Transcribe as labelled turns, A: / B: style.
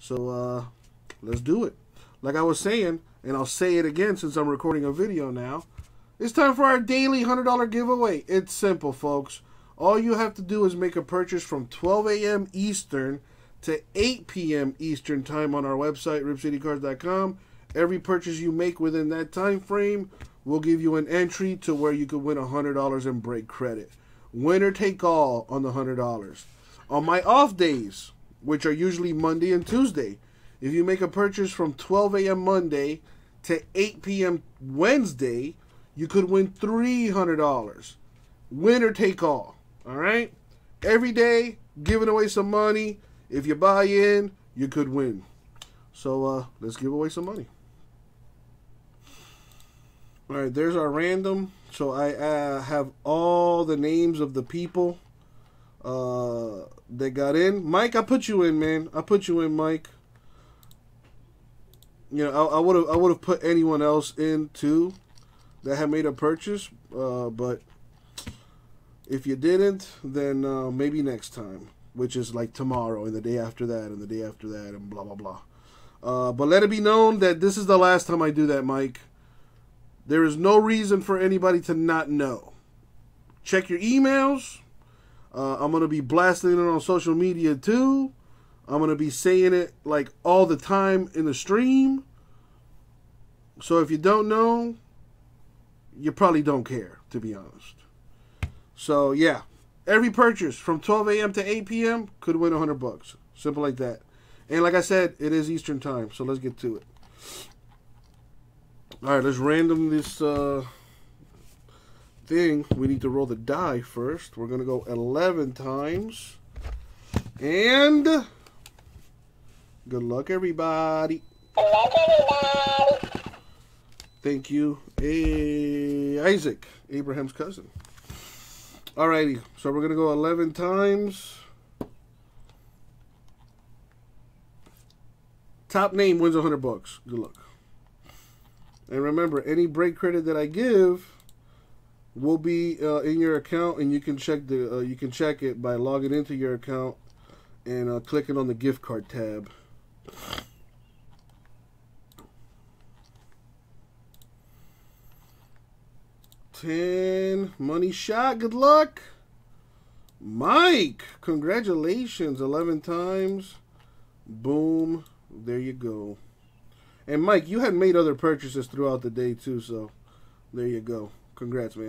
A: So uh, let's do it. Like I was saying, and I'll say it again since I'm recording a video now. It's time for our daily $100 giveaway. It's simple, folks. All you have to do is make a purchase from 12 a.m. Eastern to 8 p.m. Eastern time on our website, ripcitycards.com. Every purchase you make within that time frame will give you an entry to where you could win $100 in break credit. Winner take all on the $100. On my off days, which are usually Monday and Tuesday, if you make a purchase from 12 a.m. Monday to 8 p.m. Wednesday, you could win $300. Winner take all. All right? Every day, giving away some money. If you buy in, you could win. So uh, let's give away some money. All right, there's our random. So I uh, have all the names of the people uh, that got in. Mike, I put you in, man. I put you in, Mike. You know, I would have I would have put anyone else in too that had made a purchase, uh, but if you didn't, then uh, maybe next time, which is like tomorrow and the day after that and the day after that and blah blah blah. Uh, but let it be known that this is the last time I do that, Mike. There is no reason for anybody to not know. Check your emails. Uh, I'm to be blasting it on social media too. I'm to be saying it like all the time in the stream. So if you don't know, you probably don't care, to be honest. So yeah, every purchase from 12 a.m. to 8 p.m. could win 100 bucks. Simple like that. And like I said, it is Eastern time, so let's get to it. All right, let's random this uh, thing. We need to roll the die first. We're going to go 11 times. And good luck, everybody. Good luck, everybody. Thank you, A Isaac, Abraham's cousin. Alrighty, so we're going to go 11 times. Top name wins 100 bucks. Good luck. And remember, any break credit that I give will be uh, in your account, and you can check the uh, you can check it by logging into your account and uh, clicking on the gift card tab. Ten money shot. Good luck, Mike. Congratulations, eleven times. Boom. There you go. And Mike, you had made other purchases throughout the day too, so there you go. Congrats, man.